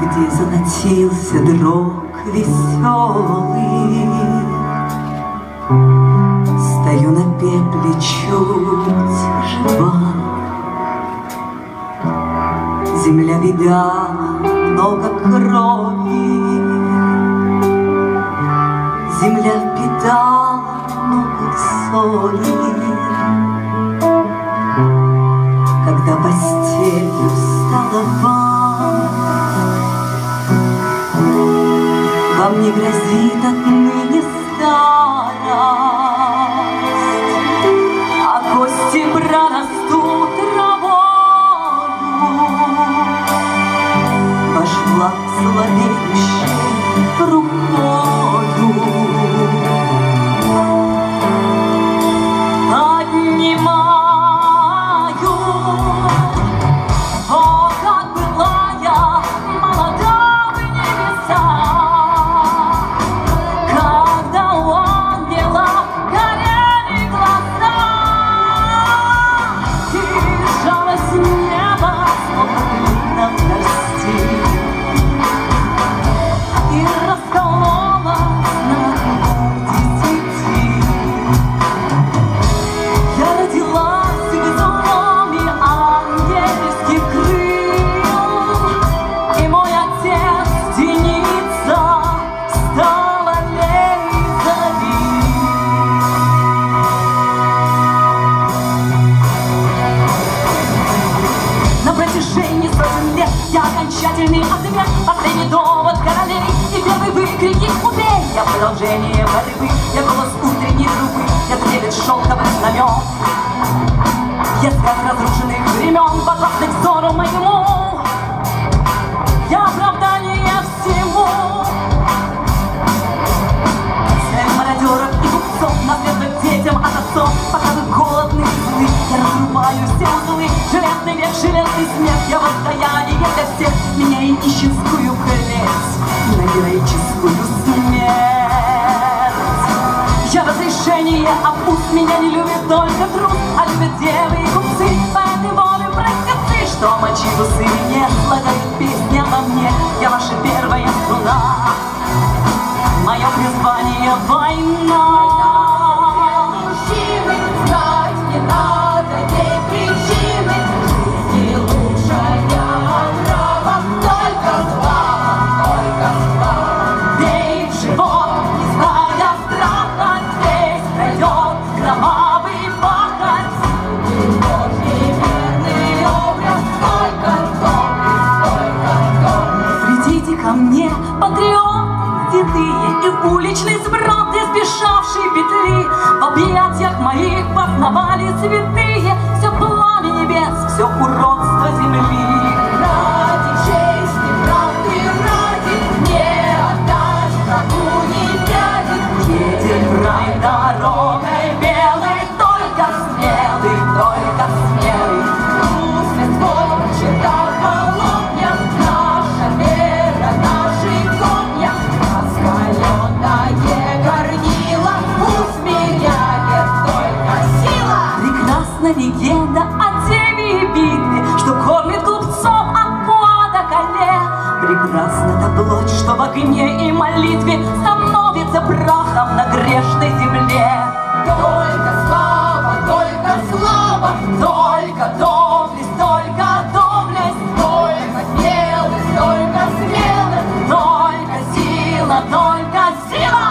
Где золотился дрог веселый, Стою на пепле чуть жива. Земля видала много крови, Земля впитала много соли. Когда постелью стала вам, Вам не грозит отныне старость, А кости прорастут травою. Ваш флаг слабеющий rung mò dù Протяжении сотен лет я окончательный ответ, последний довод королей и первый выкрики «Убей!» Я продолжение борьбы, я голос утренней трубы, я трепет шелковых знамен. Я связь разрушенных времен, подвластных взору моему. Я оправдание всему. Цель мародеров и купцов, наследных детям от отцов, пока вы голодны злы, я разрубаю все узлы, железный век, железный смех, я воздаяние для всех, меняя нищенскую плеть на героическую смерть. Я разрешение, а пусть меня не любит только труд, а любят девы уличный сброд, не петли. В объятиях моих познавали святые все пламя небес, все уродство земли. Ради чести, известна легенда о теме и битве, что кормит глупцов от пола до колен. Прекрасно та плоть, что в огне и молитве становится прахом на грешной земле. Только слава, только слава, только доблесть, только доблесть, только смелость, только смелость, только сила, только сила.